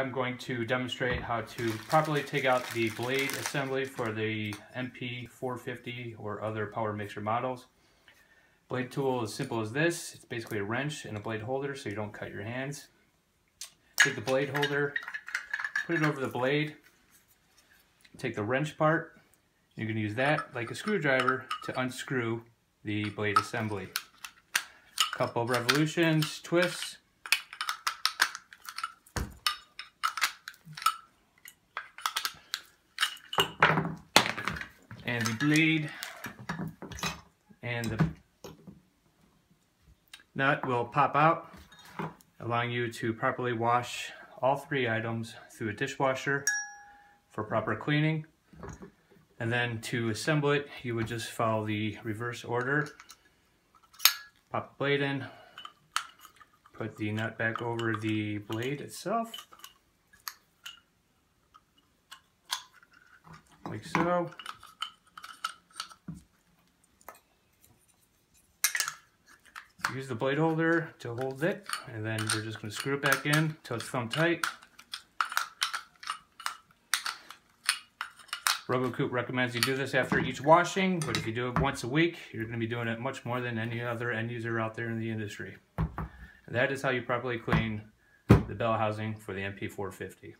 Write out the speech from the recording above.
I'm going to demonstrate how to properly take out the blade assembly for the MP450 or other power mixer models. Blade tool is simple as this. It's basically a wrench and a blade holder so you don't cut your hands. Take the blade holder, put it over the blade, take the wrench part, you're to use that like a screwdriver to unscrew the blade assembly. Couple revolutions, twists, and the blade and the nut will pop out, allowing you to properly wash all three items through a dishwasher for proper cleaning. And then to assemble it, you would just follow the reverse order. Pop the blade in, put the nut back over the blade itself, like so. Use the blade holder to hold it, and then we're just going to screw it back in until it's thumb tight. Robot Coupe recommends you do this after each washing, but if you do it once a week, you're going to be doing it much more than any other end user out there in the industry. And that is how you properly clean the bell housing for the MP450.